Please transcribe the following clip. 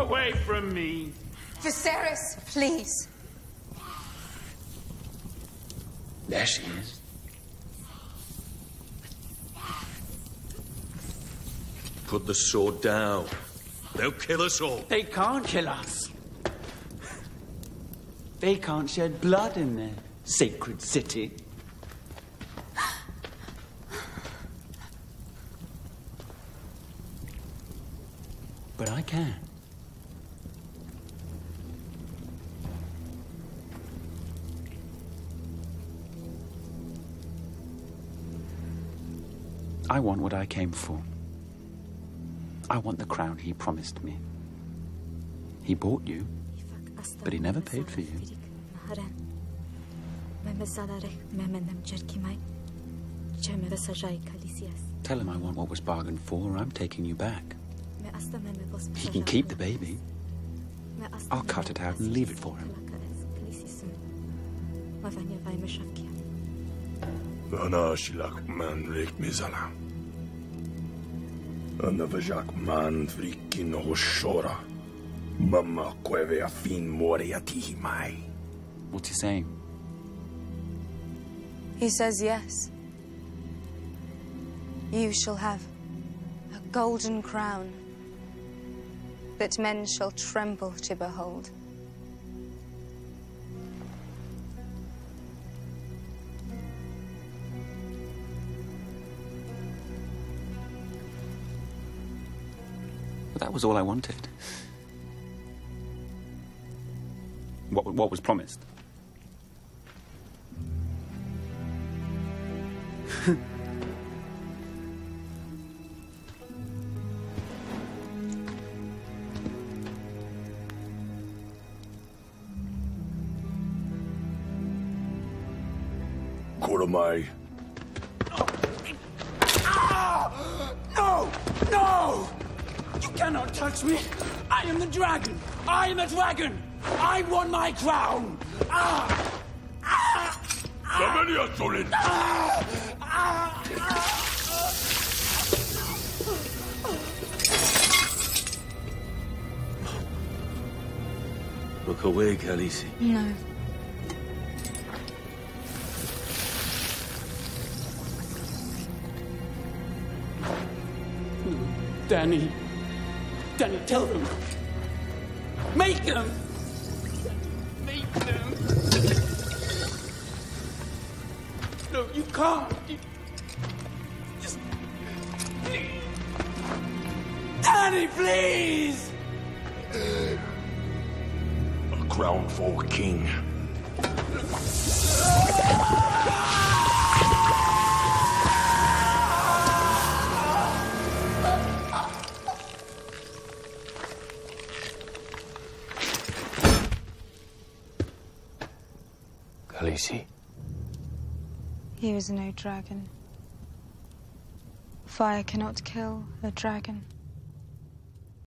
away from me. Viserys, please. There she is. Put the sword down. They'll kill us all. They can't kill us. They can't shed blood in their sacred city. But I can. I want what I came for. I want the crown he promised me. He bought you, but he never paid for you. Tell him I want what was bargained for, or I'm taking you back. He can keep the baby. I'll cut it out and leave it for him. Ana shilak man rik mizala. Ana vajak man vrikin hoshora. Mama kweve afin moriati mai. What's he saying? He says yes. You shall have a golden crown that men shall tremble to behold. But that was all I wanted. What, what was promised? Koromai. Cannot touch me! I am the dragon! I am the dragon! I won my crown! Ah! Samania solid. Look away, Khaleesi. No. Dany. Dany, tell them. Make them! Make them! No, you can't. You... Just... Dany, please! A crown for a king. He is no dragon. Fire cannot kill a dragon.